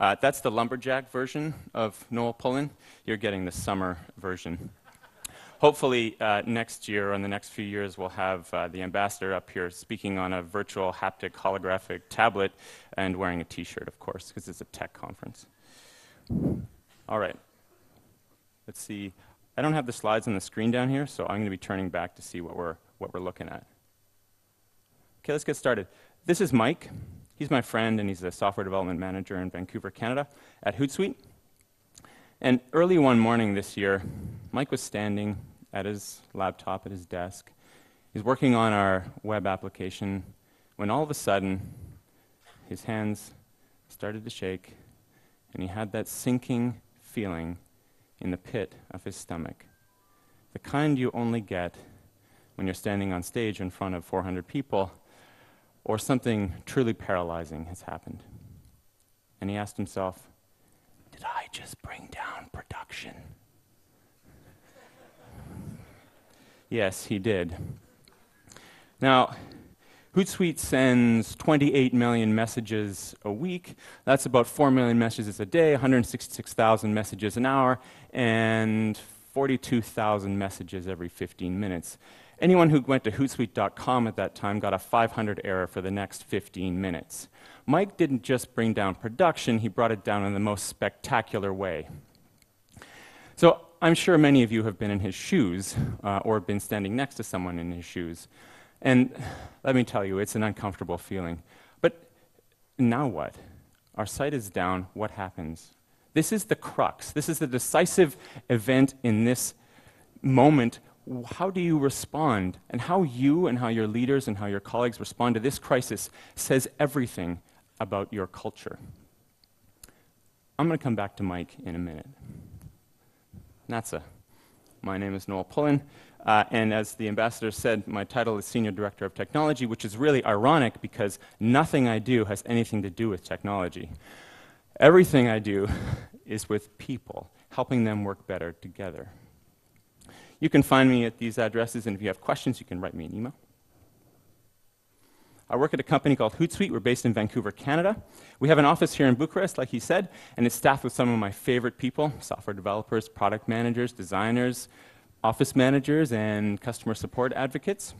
Uh, that's the lumberjack version of Noel Pullen. You're getting the summer version. Hopefully, uh, next year or in the next few years, we'll have uh, the ambassador up here speaking on a virtual haptic holographic tablet and wearing a t shirt, of course, because it's a tech conference. All right. Let's see. I don't have the slides on the screen down here, so I'm going to be turning back to see what we're, what we're looking at. Okay, let's get started. This is Mike. He's my friend, and he's a software development manager in Vancouver, Canada, at Hootsuite. And early one morning this year, Mike was standing at his laptop at his desk. He's working on our web application when all of a sudden his hands started to shake and he had that sinking feeling in the pit of his stomach. The kind you only get when you're standing on stage in front of 400 people or something truly paralyzing has happened. And he asked himself, Did I just bring down production? Yes, he did. Now, Hootsuite sends 28 million messages a week. That's about 4 million messages a day, 166,000 messages an hour, and 42,000 messages every 15 minutes. Anyone who went to Hootsuite.com at that time got a 500 error for the next 15 minutes. Mike didn't just bring down production, he brought it down in the most spectacular way. So I'm sure many of you have been in his shoes uh, or been standing next to someone in his shoes. And let me tell you, it's an uncomfortable feeling. But now what? Our site is down. What happens? This is the crux. This is the decisive event in this moment. How do you respond? And how you and how your leaders and how your colleagues respond to this crisis says everything about your culture. I'm going to come back to Mike in a minute. NATSA. My name is Noel Pullen, uh, and as the ambassador said, my title is Senior Director of Technology, which is really ironic because nothing I do has anything to do with technology. Everything I do is with people, helping them work better together. You can find me at these addresses, and if you have questions, you can write me an email. I work at a company called Hootsuite. We're based in Vancouver, Canada. We have an office here in Bucharest, like he said, and it's staffed with some of my favorite people software developers, product managers, designers, office managers, and customer support advocates.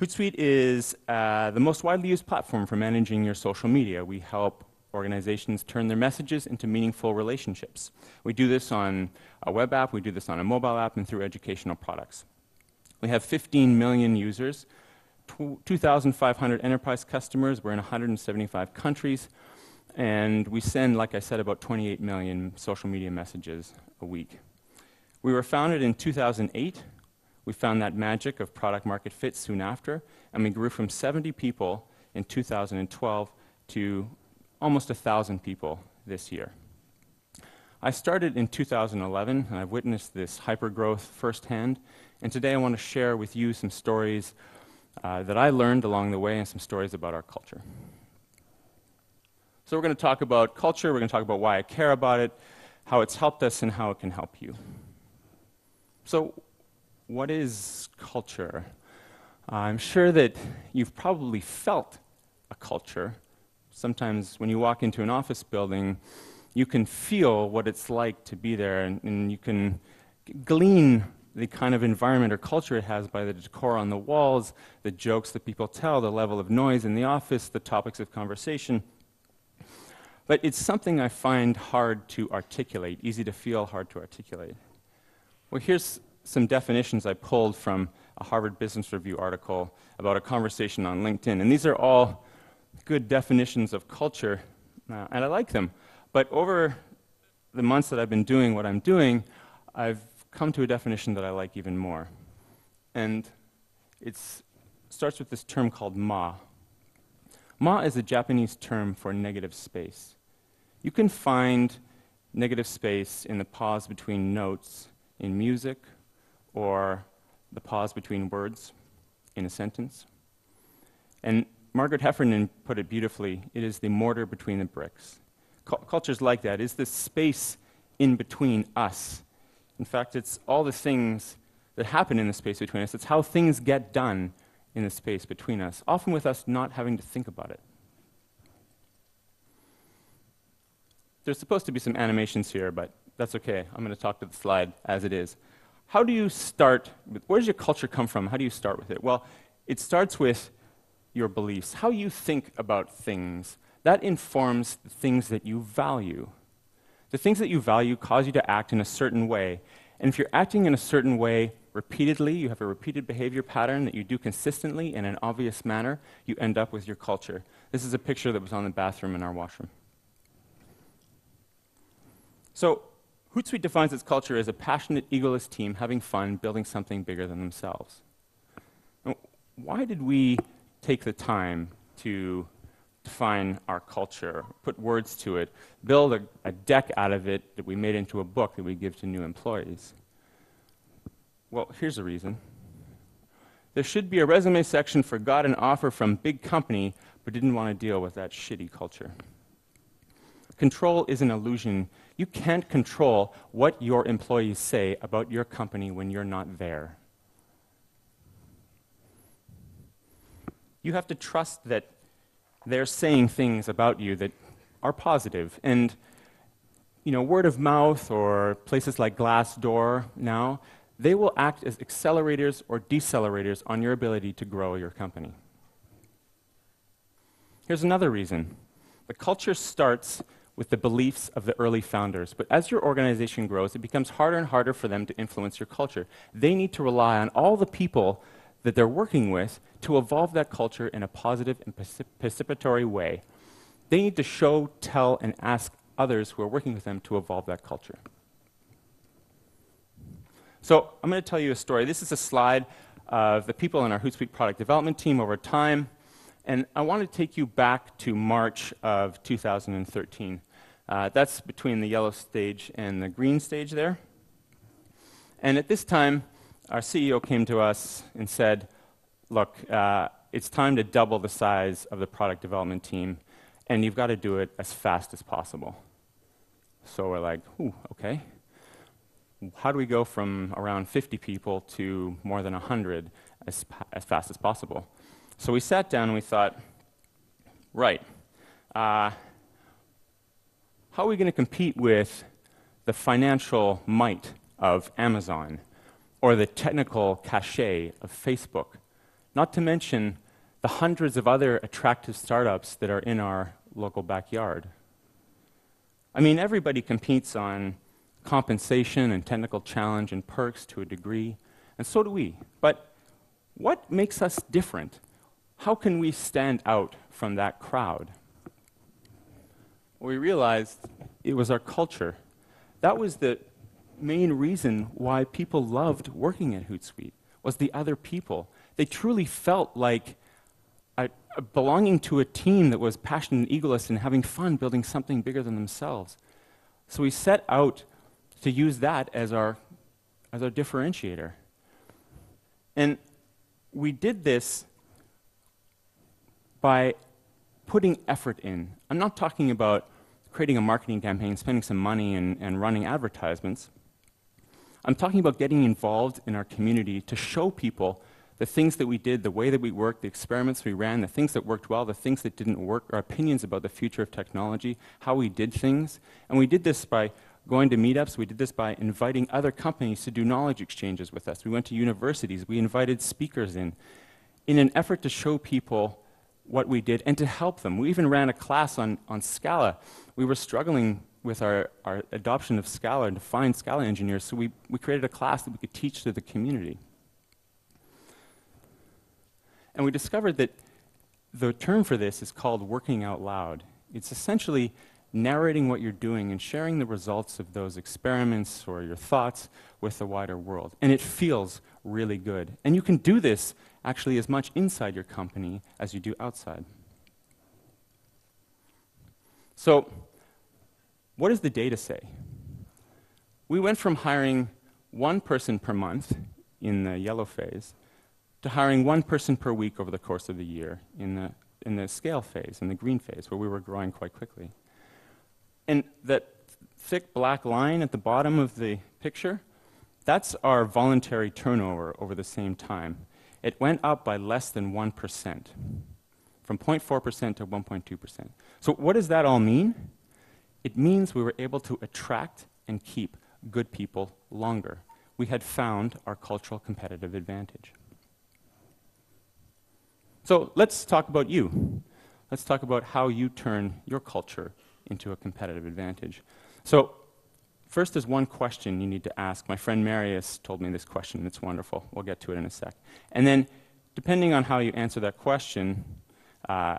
Hootsuite is uh, the most widely used platform for managing your social media. We help organizations turn their messages into meaningful relationships. We do this on a web app, we do this on a mobile app, and through educational products. We have 15 million users 2,500 enterprise customers. We're in 175 countries. And we send, like I said, about 28 million social media messages a week. We were founded in 2008. We found that magic of product market fit soon after. And we grew from 70 people in 2012 to almost 1,000 people this year. I started in 2011, and I've witnessed this hypergrowth firsthand. And today I want to share with you some stories uh, that I learned along the way and some stories about our culture. So, we're going to talk about culture, we're going to talk about why I care about it, how it's helped us, and how it can help you. So, what is culture? I'm sure that you've probably felt a culture. Sometimes when you walk into an office building, you can feel what it's like to be there, and, and you can glean the kind of environment or culture it has by the decor on the walls, the jokes that people tell, the level of noise in the office, the topics of conversation. But it's something I find hard to articulate, easy to feel, hard to articulate. Well, here's some definitions I pulled from a Harvard Business Review article about a conversation on LinkedIn. And these are all good definitions of culture, uh, and I like them. But over the months that I've been doing what I'm doing, I've come to a definition that I like even more. And it starts with this term called ma. Ma is a Japanese term for negative space. You can find negative space in the pause between notes in music or the pause between words in a sentence. And Margaret Heffernan put it beautifully it is the mortar between the bricks. cultures like that is the space in between us in fact, it's all the things that happen in the space between us. It's how things get done in the space between us, often with us not having to think about it. there's supposed to be some animations here, but that's okay. I'm going to talk to the slide as it is. How do you start? With, where does your culture come from? How do you start with it? Well, it starts with your beliefs, how you think about things. That informs the things that you value. The things that you value cause you to act in a certain way. And if you're acting in a certain way repeatedly, you have a repeated behavior pattern that you do consistently in an obvious manner, you end up with your culture. This is a picture that was on the bathroom in our washroom. So, Hootsuite defines its culture as a passionate, egoless team having fun, building something bigger than themselves. Now, why did we take the time to define our culture, put words to it, build a, a, deck out of it that we made into a book that we give to new employees? Well, here's a reason. There should be a resume section for got an offer from big company but didn't want to deal with that shitty culture. Control is an illusion. You can't control what your employees say about your company when you're not there. You have to trust that they're saying things about you that are positive. And, you know, word of mouth or places like Glassdoor now, they will act as accelerators or decelerators on your ability to grow your company. Here's another reason the culture starts with the beliefs of the early founders, but as your organization grows, it becomes harder and harder for them to influence your culture. They need to rely on all the people that they're working with to evolve that culture in a positive and participatory way. They need to show, tell, and ask others who are working with them to evolve that culture. So I'm going to tell you a story. This is a slide of the people in our Hootsuite product development team over time. And I want to take you back to March of 2013. Uh, that's between the yellow stage and the green stage there. And at this time, our CEO came to us and said, Look, uh, it's time to double the size of the product development team, and you've got to do it as fast as possible. So we're like, Ooh, okay how do we go from around 50 people to more than 100 as, as fast as possible? So we sat down and we thought, right, uh, how are we going to compete with the financial might of Amazon or the technical cachet of Facebook? Not to mention the hundreds of other attractive startups that are in our local backyard. I mean, everybody competes on compensation and technical challenge and perks to a degree, and so do we. But what makes us different? How can we stand out from that crowd? We realized it was our culture. That was the main reason why people loved working at Hootsuite, was the other people. They truly felt like a, a belonging to a team that was passionate and egoless and having fun building something bigger than themselves. So we set out to use that as our, as our differentiator. And we did this by putting effort in. I'm not talking about creating a marketing campaign, spending some money, and, and running advertisements. I'm talking about getting involved in our community to show people the things that we did, the way that we worked, the experiments we ran, the things that worked well, the things that didn't work, our opinions about the future of technology, how we did things. And we did this by going to meetups. We did this by inviting other companies to do knowledge exchanges with us. We went to universities. We invited speakers in in an effort to show people what we did and to help them. We even ran a class on, on Scala. We were struggling with our, our adoption of Scala and to find Scala engineers, so we, we created a class that we could teach to the community. And we discovered that the term for this is called working out loud. It's essentially narrating what you're doing and sharing the results of those experiments or your thoughts with the wider world. And it feels really good. And you can do this actually as much inside your company as you do outside. So, what does the data say? We went from hiring one person per month in the yellow phase to hiring one person per week over the course of the year in the, in the scale phase, in the green phase, where we were growing quite quickly. And that thick black line at the bottom of the picture, that's our voluntary turnover over the same time. It went up by less than 1%, from 0.4% to 1.2%. So, what does that all mean? It means we were able to attract and keep good people longer. We had found our cultural competitive advantage. So let's talk about you. Let's talk about how you turn your culture into a competitive advantage. So, first, there's one question you need to ask. My friend Marius told me this question, it's wonderful. We'll get to it in a sec. And then, depending on how you answer that question, uh,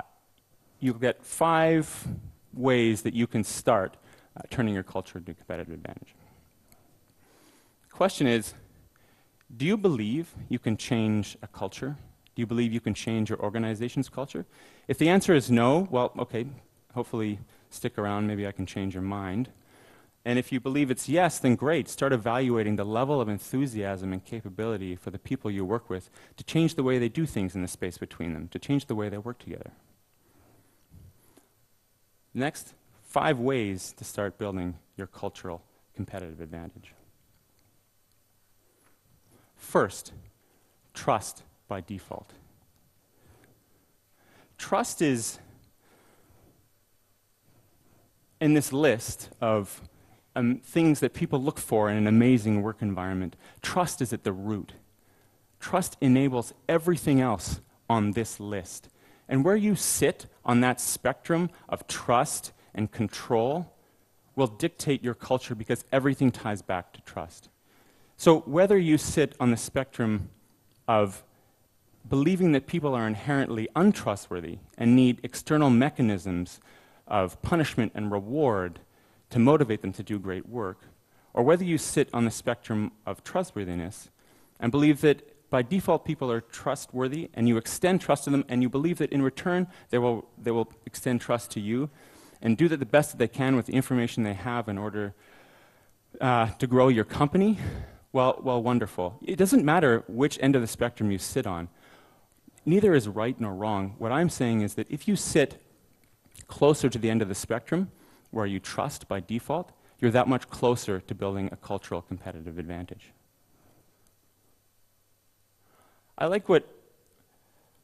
you'll get five ways that you can start uh, turning your culture into competitive advantage. The question is Do you believe you can change a culture? Do you believe you can change your organization's culture? If the answer is no, well, okay, hopefully stick around, maybe I can change your mind. And if you believe it's yes, then great. Start evaluating the level of enthusiasm and capability for the people you work with to change the way they do things in the space between them, to change the way they work together. Next, five ways to start building your cultural competitive advantage. First, trust by default. Trust is in this list of um, things that people look for in an amazing work environment. Trust is at the root. Trust enables everything else on this list. And where you sit on that spectrum of trust and control will dictate your culture because everything ties back to trust. So, whether you sit on the spectrum of believing that people are inherently untrustworthy and need external mechanisms of punishment and reward to motivate them to do great work, or whether you sit on the spectrum of trustworthiness and believe that by default people are trustworthy and you extend trust to them and you believe that in return they will, they will extend trust to you and do that the best that they can with the information they have in order uh, to grow your company, well, well, wonderful. It doesn't matter which end of the spectrum you sit on. Neither is right nor wrong. What I'm saying is that if you sit closer to the end of the spectrum, where you trust by default, you're that much closer to building a cultural competitive advantage. I like what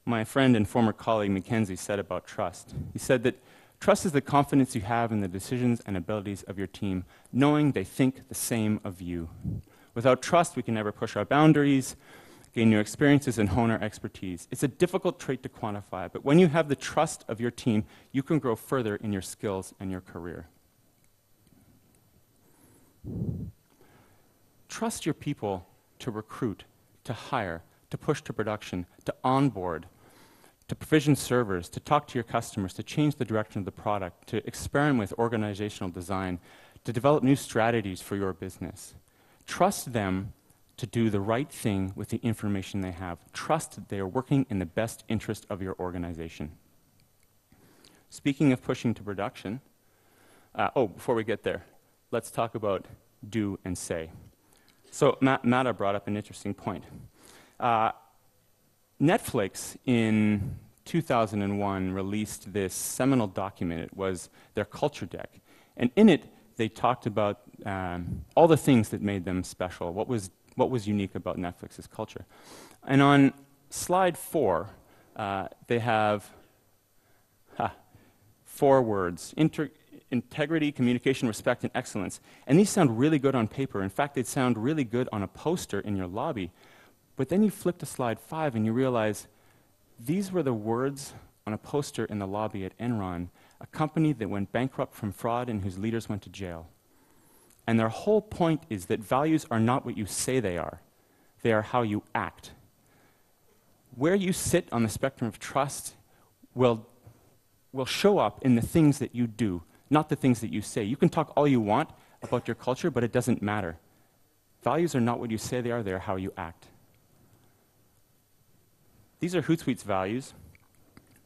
my friend and former colleague Mackenzie said about trust. He said that trust is the confidence you have in the decisions and abilities of your team, knowing they think the same of you. Without trust, we can never push our boundaries, gain new experiences, and hone our expertise. It's a difficult trait to quantify, but when you have the trust of your team, you can grow further in your skills and your career. Trust your people to recruit, to hire, to push to production, to onboard, to provision servers, to talk to your customers, to change the direction of the product, to experiment with organizational design, to develop new strategies for your business. Trust them to do the right thing with the information they have. Trust that they are working in the best interest of your organization. Speaking of pushing to production, uh, oh, before we get there, let's talk about do and say. So, Matt, Matta brought up an interesting point. Uh, Netflix in 2001 released this seminal document. It was their culture deck. And in it, they talked about um, all the things that made them special, what was what was unique about Netflix's culture. And on slide four, uh, they have ha, four words Inter- integrity, communication, respect, and excellence. And these sound really good on paper. In fact, they sound really good on a poster in your lobby. But then you flip to slide five and you realize these were the words on a poster in the lobby at Enron, a company that went bankrupt from fraud and whose leaders went to jail. And their whole point is that values are not what you say they are, they are how you act. Where you sit on the spectrum of trust will, will show up in the things that you do, not the things that you say. You can talk all you want about your culture, but it doesn't matter. Values are not what you say they are, they are how you act. These are Hootsuite's values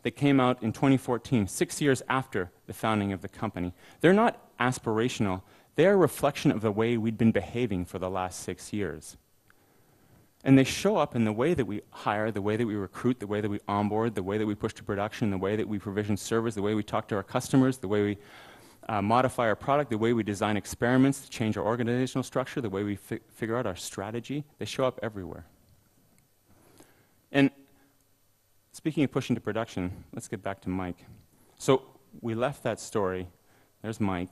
that came out in 2014, six years after the founding of the company. They're not aspirational, they're a reflection of the way we'd been behaving for the last six years. And they show up in the way that we hire, the way that we recruit, the way that we onboard, the way that we push to production, the way that we provision service, the way we talk to our customers, the way we uh, modify our product, the way we design experiments change our organizational structure, the way we fi- figure out our strategy. They show up everywhere. And speaking of pushing to production, let's get back to Mike. So we left that story. There's Mike.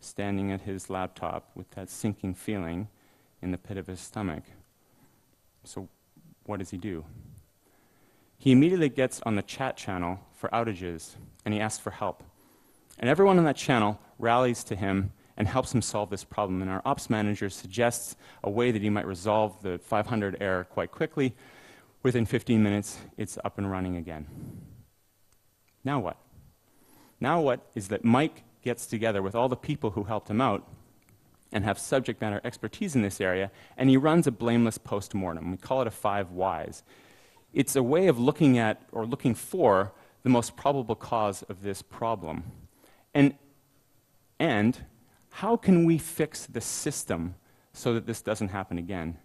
standing at his laptop with that sinking feeling in the pit of his stomach. So, what does he do? He immediately gets on the chat channel for outages and he asks for help. And everyone on that channel rallies to him and helps him solve this problem. And our ops manager suggests a way that he might resolve the 500 error quite quickly. Within 15 minutes, it's up and running again. Now what? Now what is that Mike gets together with all the people who helped him out and have subject matter expertise in this area, and he runs a blameless post-mortem. We call it a five whys. It's a way of looking at or looking for the most probable cause of this problem. And, and how can we fix the system so that this doesn't happen again?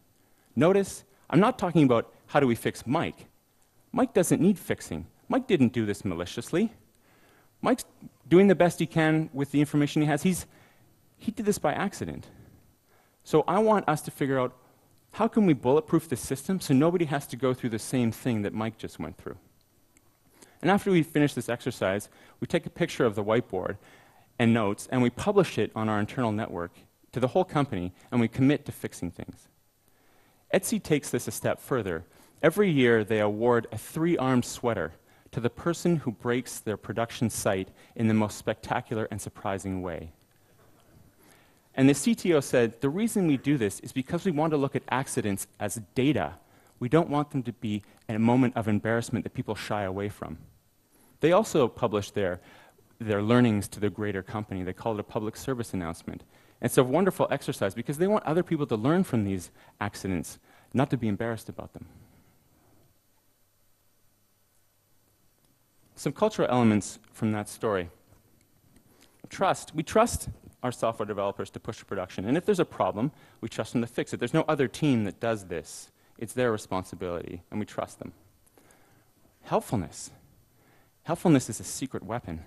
Notice, I'm not talking about how do we fix Mike. Mike doesn't need fixing. Mike didn't do this maliciously. Mike's doing the best he can with the information he has. He's, he did this by accident. So I want us to figure out how can we bulletproof the system so nobody has to go through the same thing that Mike just went through. And after we finish this exercise, we take a picture of the whiteboard and notes, and we publish it on our internal network to the whole company, and we commit to fixing things. Etsy takes this a step further. Every year, they award a three armed sweater to the person who breaks their production site in the most spectacular and surprising way. And the CTO said, the reason we do this is because we want to look at accidents as data. We don't want them to be a moment of embarrassment that people shy away from. They also published their, their learnings to the greater company. They call it a public service announcement. And it's a wonderful exercise because they want other people to learn from these accidents, not to be embarrassed about them. Some cultural elements from that story. Trust. We trust our software developers to push to production. And if there's a problem, we trust them to fix it. There's no other team that does this. It's their responsibility, and we trust them. Helpfulness. Helpfulness is a secret weapon.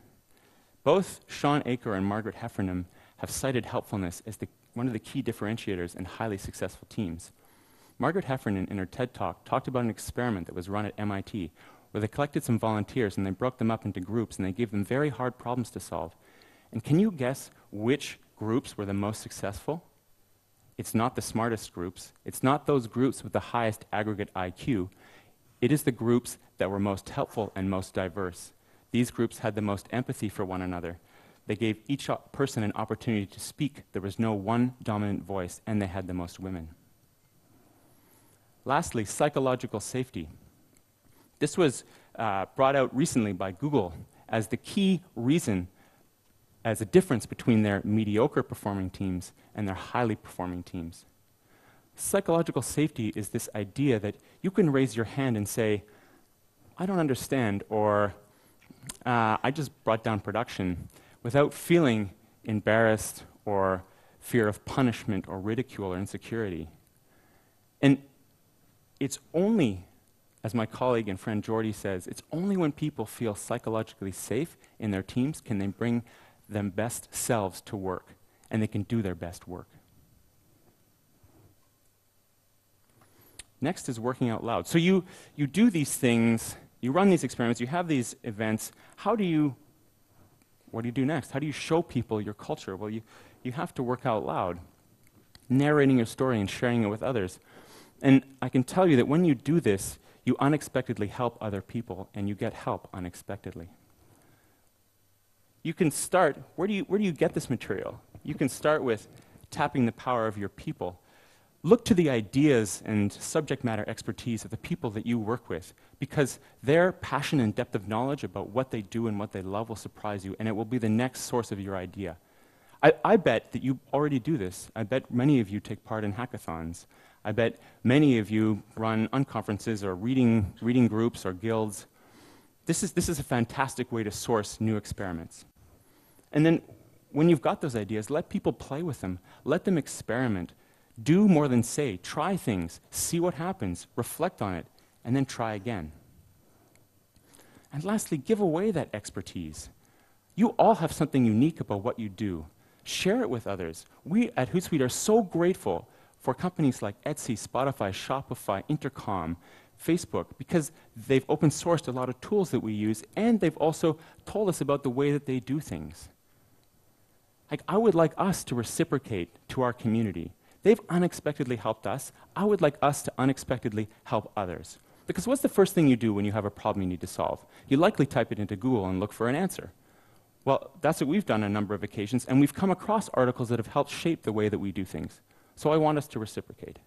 Both Shawn Achor and Margaret Heffernan have cited helpfulness as the, one of the key differentiators in highly successful teams. Margaret Heffernan, in her TED Talk, talked about an experiment that was run at MIT where they collected some volunteers and they broke them up into groups and they gave them very hard problems to solve. And can you guess which groups were the most successful? It's not the smartest groups. It's not those groups with the highest aggregate IQ. It is the groups that were most helpful and most diverse. These groups had the most empathy for one another. They gave each person an opportunity to speak. There was no one dominant voice, and they had the most women. Lastly, psychological safety. This was uh, brought out recently by Google as the key reason, as a difference between their mediocre performing teams and their highly performing teams. Psychological safety is this idea that you can raise your hand and say, I don't understand, or uh, I just brought down production, without feeling embarrassed or fear of punishment or ridicule or insecurity. And it's only as my colleague and friend Jordy says, it's only when people feel psychologically safe in their teams can they bring their best selves to work and they can do their best work. Next is working out loud. So you, you do these things, you run these experiments, you have these events. How do you, what do you do next? How do you show people your culture? Well, you, you have to work out loud, narrating your story and sharing it with others. And I can tell you that when you do this, you unexpectedly help other people and you get help unexpectedly. You can start, where do you, where do you get this material? You can start with tapping the power of your people. Look to the ideas and subject matter expertise of the people that you work with because their passion and depth of knowledge about what they do and what they love will surprise you and it will be the next source of your idea. I, I bet that you already do this. I bet many of you take part in hackathons. I bet many of you run unconferences or reading, reading groups or guilds. This is, this is a fantastic way to source new experiments. And then when you've got those ideas, let people play with them. Let them experiment. Do more than say. Try things. See what happens. Reflect on it. And then try again. And lastly, give away that expertise. You all have something unique about what you do. Share it with others. We at Hootsuite are so grateful for companies like Etsy, Spotify, Shopify, Intercom, Facebook, because they've open sourced a lot of tools that we use, and they've also told us about the way that they do things. Like, I would like us to reciprocate to our community. They've unexpectedly helped us. I would like us to unexpectedly help others. Because what's the first thing you do when you have a problem you need to solve? You likely type it into Google and look for an answer. Well, that's what we've done on a number of occasions, and we've come across articles that have helped shape the way that we do things. So I want us to reciprocate.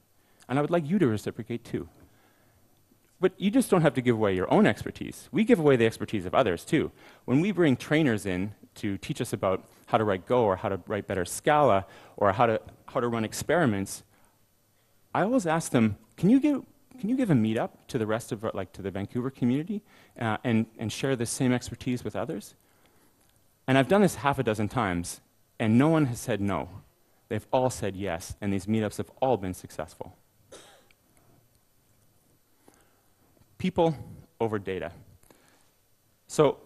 And I would like you to reciprocate too. But you just don't have to give away your own expertise. We give away the expertise of others too. When we bring trainers in to teach us about how to write Go or how to write better Scala or how to, how to run experiments, I always ask them, can you give, can you give a meetup to the rest of, like, to the Vancouver community uh, and, and share the same expertise with others? And I've done this half a dozen times, and no one has said no. They've all said yes, and these meetups have all been successful. People over data. So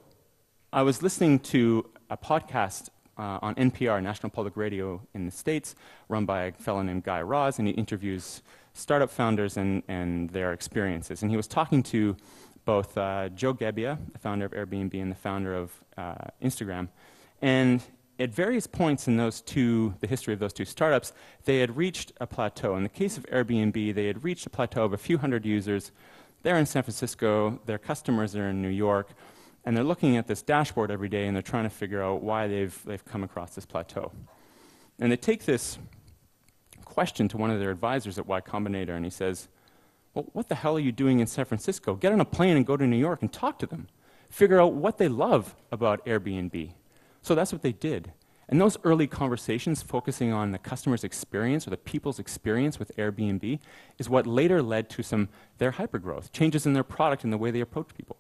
I was listening to a podcast uh, on NPR, National Public Radio in the States, run by a fellow named Guy Raz, and he interviews startup founders and, and their experiences. And he was talking to both uh, Joe Gebbia, the founder of Airbnb and the founder of uh, Instagram. And at various points in those two, the history of those two startups, they had reached a plateau. In the case of Airbnb, they had reached a plateau of a few hundred users. They're in San Francisco, their customers are in New York, and they're looking at this dashboard every day and they're trying to figure out why they've, they've come across this plateau. And they take this question to one of their advisors at Y Combinator, and he says, Well, what the hell are you doing in San Francisco? Get on a plane and go to New York and talk to them. Figure out what they love about Airbnb. So that's what they did. And those early conversations focusing on the customer's experience or the people's experience with Airbnb is what later led to some their hypergrowth, changes in their product and the way they approach people.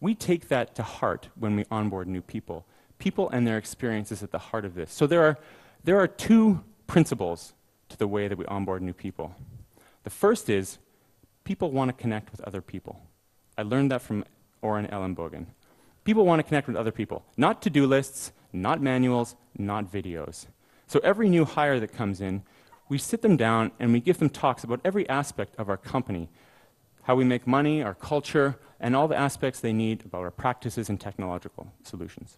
We take that to heart when we onboard new people. People and their experiences at the heart of this. So there are, there are two principles to the way that we onboard new people. The first is people want to connect with other people. I learned that from Oren Ellenbogen. People want to connect with other people, not to do lists, not manuals, not videos. So every new hire that comes in, we sit them down and we give them talks about every aspect of our company how we make money, our culture, and all the aspects they need about our practices and technological solutions.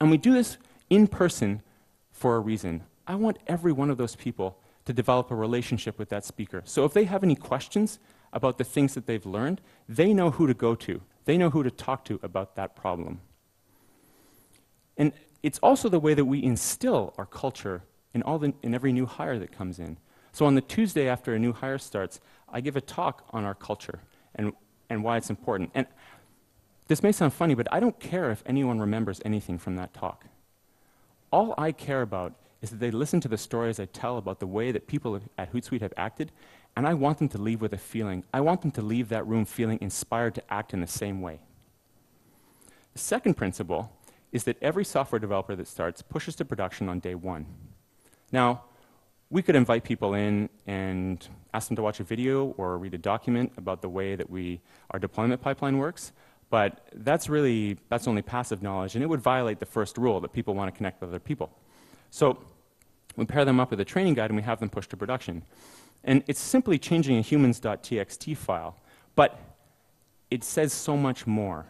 And we do this in person for a reason. I want every one of those people to develop a relationship with that speaker. So if they have any questions about the things that they've learned, they know who to go to. They know who to talk to about that problem. And it's also the way that we instill our culture in, all the, in every new hire that comes in. So on the Tuesday after a new hire starts, I give a talk on our culture and, and why it's important. And this may sound funny, but I don't care if anyone remembers anything from that talk. All I care about is that they listen to the stories I tell about the way that people at Hootsuite have acted, and I want them to leave with a feeling. I want them to leave that room feeling inspired to act in the same way. The second principle is that every software developer that starts pushes to production on day one. Now, we could invite people in and ask them to watch a video or read a document about the way that we, our deployment pipeline works, but that's really, that's only passive knowledge, and it would violate the first rule that people want to connect with other people. So we pair them up with a training guide and we have them push to production. And it's simply changing a humans.txt file, but it says so much more.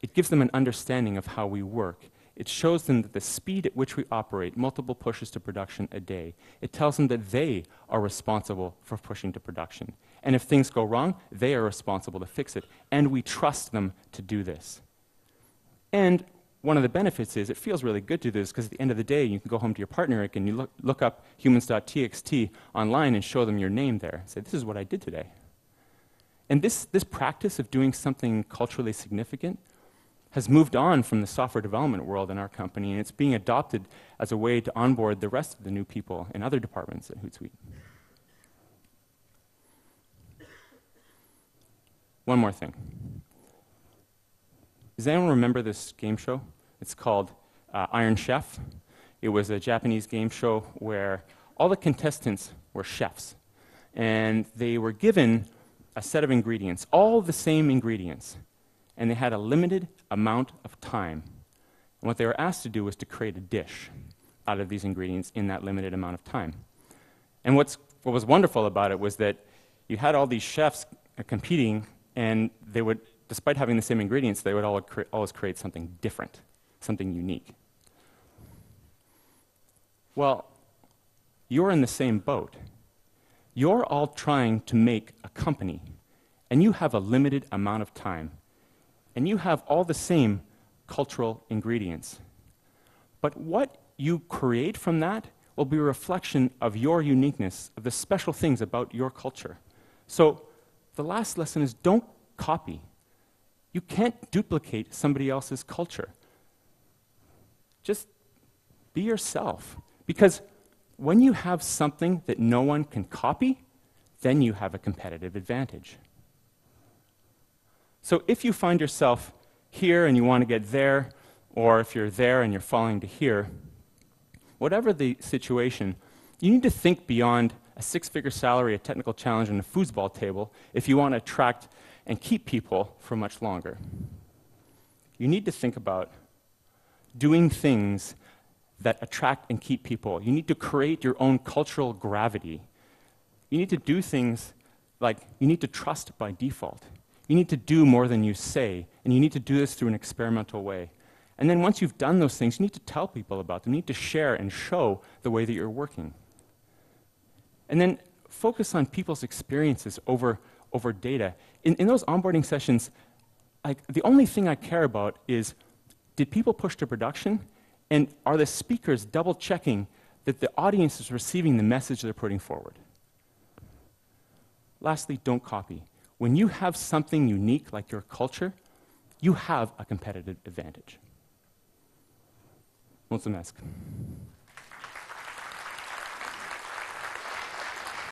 It gives them an understanding of how we work. It shows them that the speed at which we operate multiple pushes to production a day. It tells them that they are responsible for pushing to production. And if things go wrong, they are responsible to fix it. And we trust them to do this. And one of the benefits is it feels really good to do this because at the end of the day, you can go home to your partner and you look, look up humans.txt online and show them your name there. Say, this is what I did today. And this, this practice of doing something culturally significant has moved on from the software development world in our company, and it's being adopted as a way to onboard the rest of the new people in other departments at Hootsuite. One more thing. Does anyone remember this game show? It's called uh, Iron Chef. It was a Japanese game show where all the contestants were chefs. And they were given a set of ingredients, all the same ingredients. And they had a limited amount of time. And what they were asked to do was to create a dish out of these ingredients in that limited amount of time. And what's, what was wonderful about it was that you had all these chefs uh, competing, and they would despite having the same ingredients, they would all cre- always create something different, something unique. Well, you're in the same boat. You're all trying to make a company, and you have a limited amount of time, and you have all the same cultural ingredients. But what you create from that will be a reflection of your uniqueness, of the special things about your culture. So the last lesson is don't copy. You can't duplicate somebody else's culture. Just be yourself. Because when you have something that no one can copy, then you have a competitive advantage. So if you find yourself here and you want to get there, or if you're there and you're falling to here, whatever the situation, you need to think beyond a six figure salary, a technical challenge, and a foosball table if you want to attract and keep people for much longer. You need to think about doing things that attract and keep people. You need to create your own cultural gravity. You need to do things like you need to trust by default. You need to do more than you say, and you need to do this through an experimental way. And then once you've done those things, you need to tell people about them. You need to share and show the way that you're working. And then focus on people's experiences over, over data. In, in those onboarding sessions, like, the only thing I care about is did people push to production? And are the speakers double checking that the audience is receiving the message they're putting forward? Lastly, don't copy. When you have something unique like your culture, you have a competitive advantage. Mulțumesc!